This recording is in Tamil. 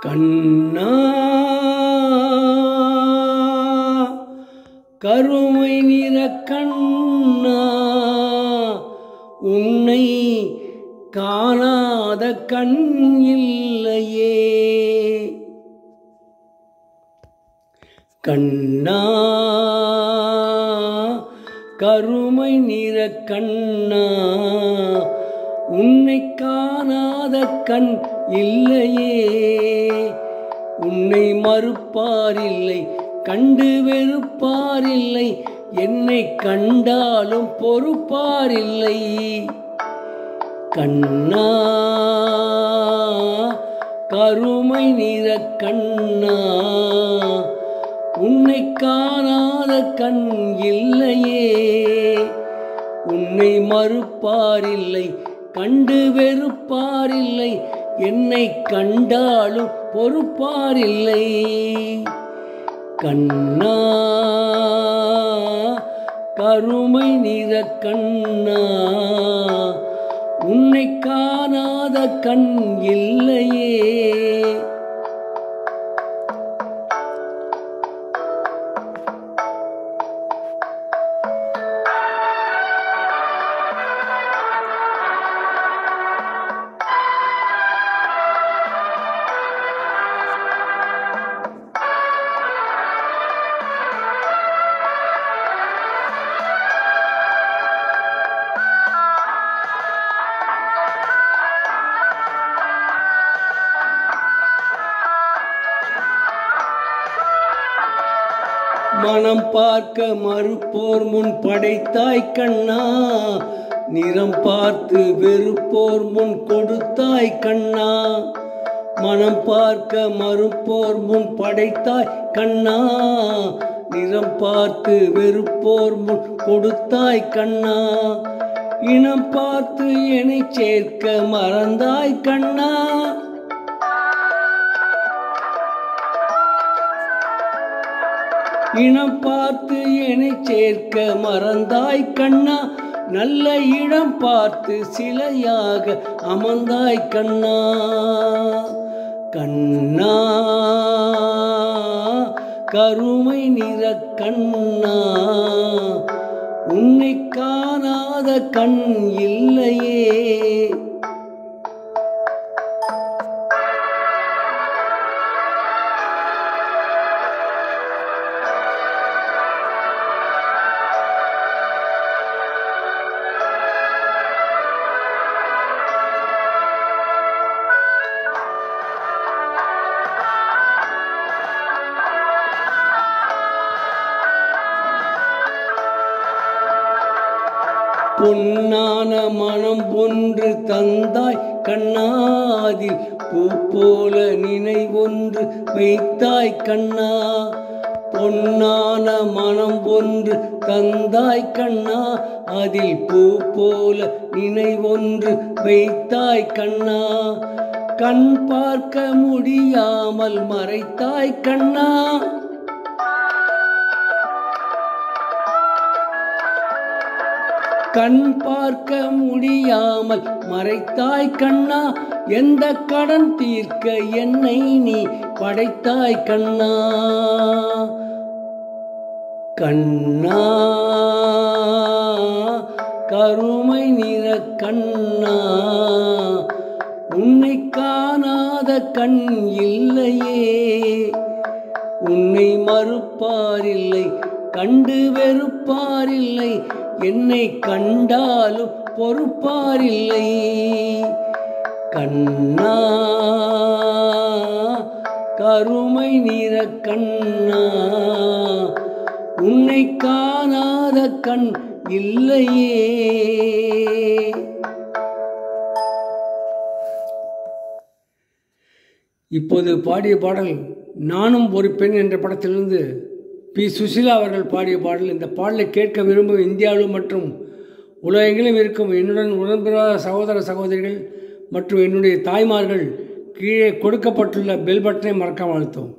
கண்ணா. கருமை நிற கண்ணா. உன்னை காணாத கண் இல்லையே. கண்ணா. கருமை நிற கண்ணா. உன்னை காணாத கண் இல்லையே. உன்னை மறுப்பாரில்லை கண்டு வெறுப்பாரில்லை என்னை கண்டாலும் பொறுப்பாரில்லை கண்ணா கருமை நிற கண்ணா. உன்னை காணாத கண் இல்லையே. உன்னை மறுப்பாரில்லை கண்டு வெறுப்பாரில்லை. என்னை கண்டாலும் பொறுப்பாரில்லை. கண்ணா கருமை நிற கண்ணா உன்னை காணாத கண் இல்லையே. மனம் பார்க்க மறுப்போர் முன் படைத்தாய் கண்ணா. நிறம் பார்த்து வெறுப்போர் முன் கொடுத்தாய் கண்ணா. மனம் பார்க்க மறுப்போர் முன் படைத்தாய் கண்ணா. நிறம் பார்த்து வெறுப்போர் முன் கொடுத்தாய் கண்ணா. இனம் பார்த்து என்னை சேர்க்க மறந்தாய் கண்ணா. இனம் பார்த்து என்னை சேர்க்க மறந்தாய் கண்ணா. நல்ல இடம் பார்த்து சிலையாக அமர்ந்தாய் கண்ணா. கண்ணா. கருமை நிற கண்ணா. உன்னை காணாத கண் இல்லையே. பொன்னான மனம் ஒன்று தந்தாய் கண்ணாதில் பூ போல நினைவொன்று வைத்தாய் கண்ணா. பொன்னான மனம் ஒன்று தந்தாய் கண்ணா. அதில் பூ போல நினைவொன்று வைத்தாய் கண்ணா. கண் பார்க்க முடியாமல் மறைத்தாய் கண்ணா. கண் பார்க்க முடியாமல் மறைத்தாய் கண்ணா எந்த கடன் தீர்க்க என்னை நீ படைத்தாய் கண்ணா? கண்ணா கருமை நிற கண்ணா உன்னை காணாத கண் இல்லையே. உன்னை மறுப்பாரில்லை கண்டு வெறுப்பாரில்லை என்னை கண்டாலும் பொறுப்பாரில்லை. கண்ணா கருமை நிற கண்ணா உன்னை காணாத கண் இல்லையே. இப்போது பாடிய பாடல் நானும் ஒரு பெண் என்ற படத்திலிருந்து பி. சுசிலா அவர்கள் பாடிய பாடல். இந்த பாடலை கேட்க விரும்பும் இந்தியாவிலும் மற்றும் உலகெங்கிலும் இருக்கும் என்னுடன் உடன்பிறாத சகோதர சகோதரிகள் மற்றும் என்னுடைய தாய்மார்கள் கீழே கொடுக்கப்பட்டுள்ள பெல் பட்டனை மறக்காமல் அழுத்தவும்.